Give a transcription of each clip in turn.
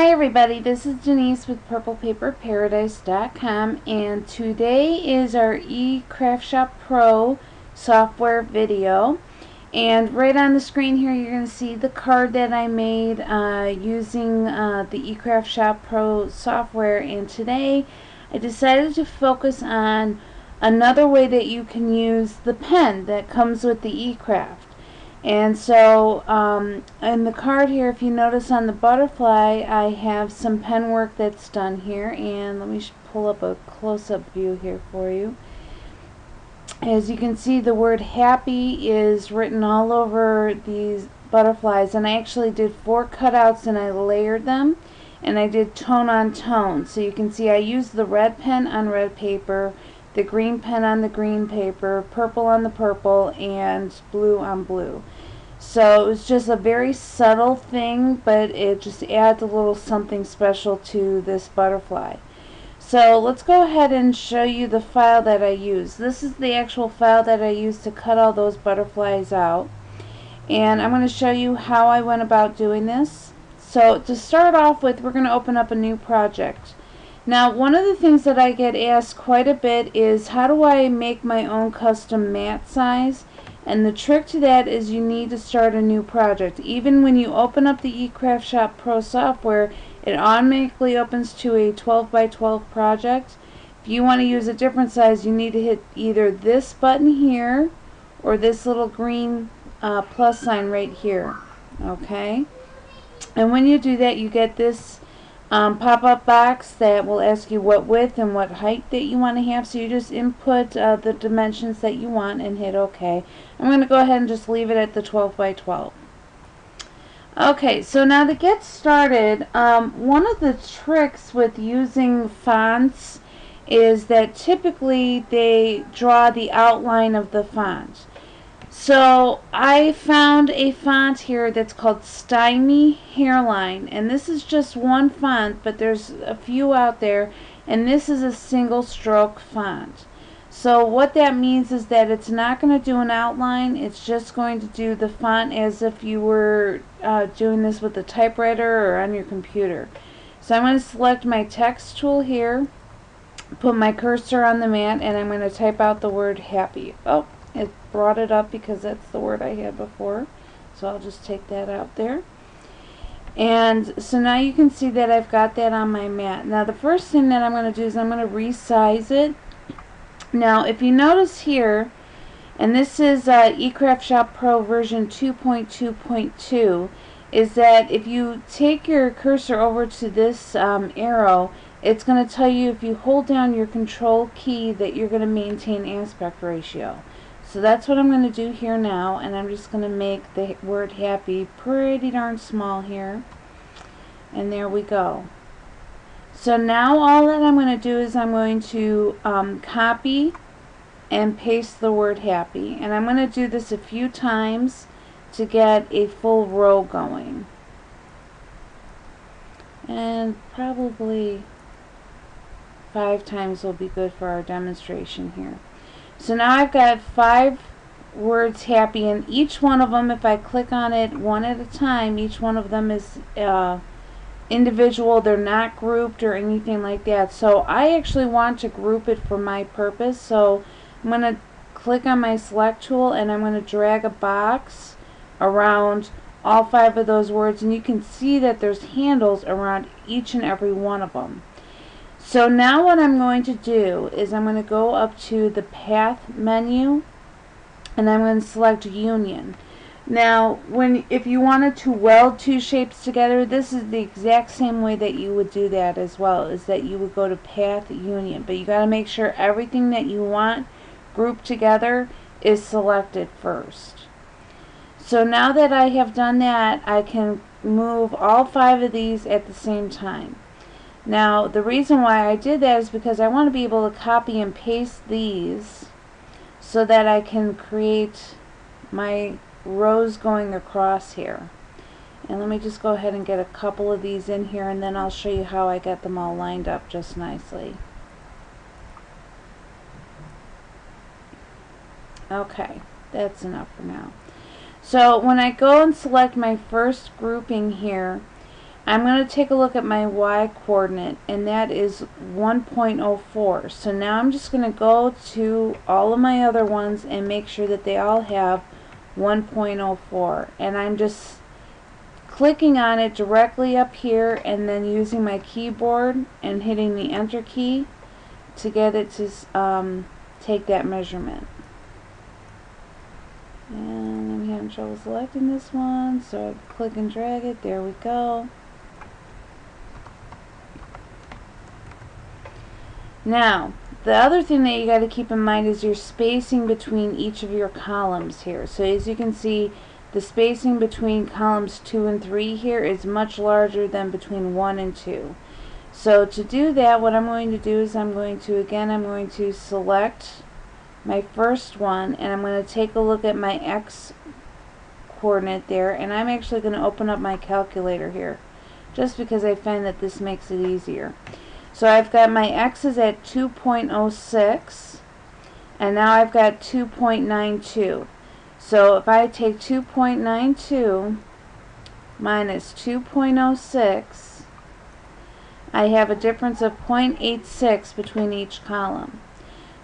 Hi everybody, this is Denise with PurplePaperParadise.com and today is our eCraftShop Pro software video. And right on the screen here you're going to see the card that I made uh, using uh, the eCraftShop Pro software. And today I decided to focus on another way that you can use the pen that comes with the eCraft. And so um, in the card here, if you notice on the butterfly, I have some pen work that's done here. And let me pull up a close-up view here for you. As you can see, the word happy is written all over these butterflies. And I actually did four cutouts and I layered them. And I did tone on tone. So you can see I used the red pen on red paper, the green pen on the green paper, purple on the purple, and blue on blue. So it was just a very subtle thing, but it just adds a little something special to this butterfly. So let's go ahead and show you the file that I use. This is the actual file that I used to cut all those butterflies out. And I'm going to show you how I went about doing this. So to start off with, we're going to open up a new project. Now, one of the things that I get asked quite a bit is how do I make my own custom mat size? And the trick to that is you need to start a new project. Even when you open up the eCraftShop Pro software, it automatically opens to a 12 by 12 project. If you want to use a different size, you need to hit either this button here or this little green uh, plus sign right here. Okay? And when you do that, you get this um, pop-up box that will ask you what width and what height that you want to have. So you just input uh, the dimensions that you want and hit OK. I'm going to go ahead and just leave it at the 12 by 12. Okay, so now to get started, um, one of the tricks with using fonts is that typically they draw the outline of the font. So I found a font here that's called Stymie Hairline and this is just one font but there's a few out there and this is a single stroke font. So what that means is that it's not going to do an outline, it's just going to do the font as if you were uh, doing this with a typewriter or on your computer. So I'm going to select my text tool here, put my cursor on the mat, and I'm going to type out the word happy. Oh, it brought it up because that's the word I had before. So I'll just take that out there. And so now you can see that I've got that on my mat. Now the first thing that I'm going to do is I'm going to resize it. Now if you notice here, and this is uh, eCraftShop Pro version 2.2.2, is that if you take your cursor over to this um, arrow, it's going to tell you if you hold down your control key that you're going to maintain aspect ratio. So that's what I'm going to do here now, and I'm just going to make the word happy pretty darn small here. And there we go. So now all that I'm going to do is I'm going to um, copy and paste the word happy. And I'm going to do this a few times to get a full row going. And probably five times will be good for our demonstration here. So now I've got five words happy and each one of them if I click on it one at a time each one of them is uh, individual. They're not grouped or anything like that. So I actually want to group it for my purpose. So I'm going to click on my select tool and I'm going to drag a box around all five of those words. And you can see that there's handles around each and every one of them so now what I'm going to do is I'm going to go up to the path menu and I'm going to select union. Now when if you wanted to weld two shapes together this is the exact same way that you would do that as well is that you would go to path union but you got to make sure everything that you want grouped together is selected first. So now that I have done that I can move all five of these at the same time. Now, the reason why I did that is because I want to be able to copy and paste these so that I can create my rows going across here. And let me just go ahead and get a couple of these in here and then I'll show you how I get them all lined up just nicely. Okay, that's enough for now. So when I go and select my first grouping here, I'm going to take a look at my y coordinate and that is 1.04 so now I'm just going to go to all of my other ones and make sure that they all have 1.04 and I'm just clicking on it directly up here and then using my keyboard and hitting the enter key to get it to um, take that measurement. And I'm having trouble selecting this one, so I click and drag it. There we go. Now, the other thing that you got to keep in mind is your spacing between each of your columns here. So as you can see, the spacing between columns 2 and 3 here is much larger than between 1 and 2. So to do that, what I'm going to do is I'm going to, again, I'm going to select my first one and I'm going to take a look at my X coordinate there and I'm actually going to open up my calculator here just because I find that this makes it easier. So I've got my x's at 2.06 and now I've got 2.92. So if I take 2.92 minus 2.06 I have a difference of 0.86 between each column.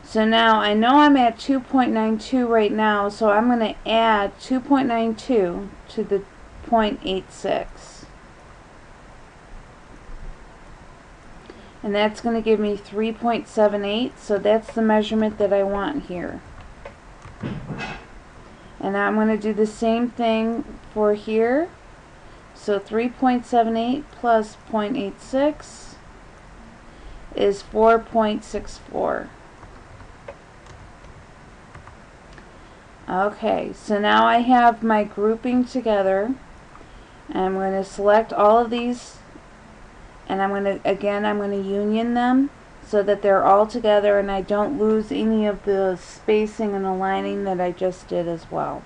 So now I know I'm at 2.92 right now, so I'm going to add 2.92 to the 0.86. and that's going to give me 3.78 so that's the measurement that I want here. And I'm going to do the same thing for here. So 3.78 plus 0.86 is 4.64 okay so now I have my grouping together. I'm going to select all of these and I'm going to again I'm going to union them so that they're all together and I don't lose any of the spacing and aligning that I just did as well.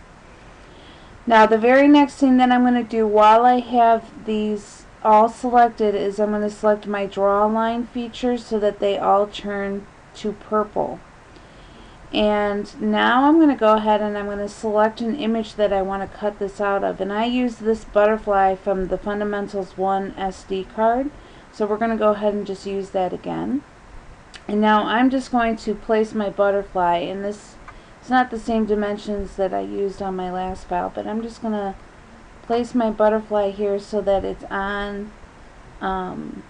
Now the very next thing that I'm going to do while I have these all selected is I'm going to select my draw line features so that they all turn to purple. And now I'm going to go ahead and I'm going to select an image that I want to cut this out of. And I use this butterfly from the Fundamentals 1 SD card. So we're going to go ahead and just use that again. And now I'm just going to place my butterfly in this. It's not the same dimensions that I used on my last file, but I'm just going to place my butterfly here so that it's on um,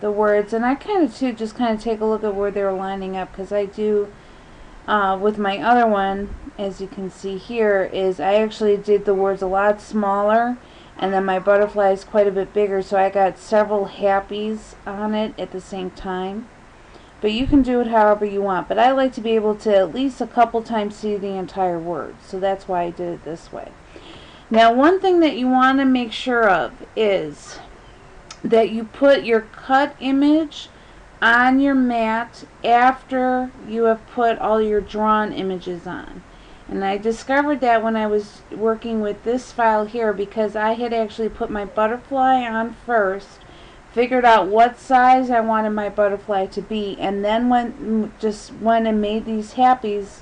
the words. And I kind of too just kind of take a look at where they're lining up because I do uh, with my other one, as you can see here, is I actually did the words a lot smaller and then my butterfly is quite a bit bigger so I got several happies on it at the same time. But you can do it however you want but I like to be able to at least a couple times see the entire word so that's why I did it this way. Now one thing that you want to make sure of is that you put your cut image on your mat after you have put all your drawn images on and I discovered that when I was working with this file here because I had actually put my butterfly on first, figured out what size I wanted my butterfly to be, and then went just went and made these happies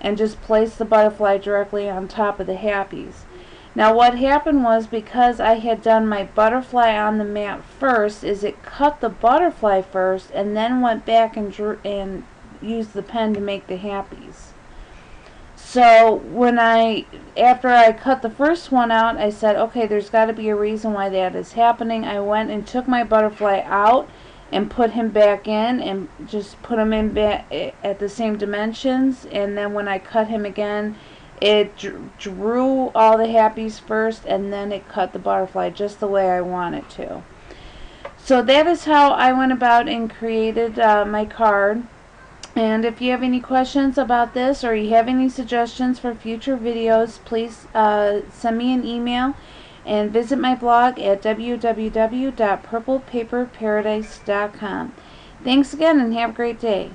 and just placed the butterfly directly on top of the happies. Now what happened was because I had done my butterfly on the mat first is it cut the butterfly first and then went back and drew and used the pen to make the happies. So when I, after I cut the first one out, I said, okay, there's got to be a reason why that is happening. I went and took my butterfly out and put him back in and just put him in at the same dimensions. And then when I cut him again, it drew all the happies first and then it cut the butterfly just the way I want it to. So that is how I went about and created uh, my card. And if you have any questions about this or you have any suggestions for future videos, please uh, send me an email and visit my blog at www.purplepaperparadise.com. Thanks again and have a great day.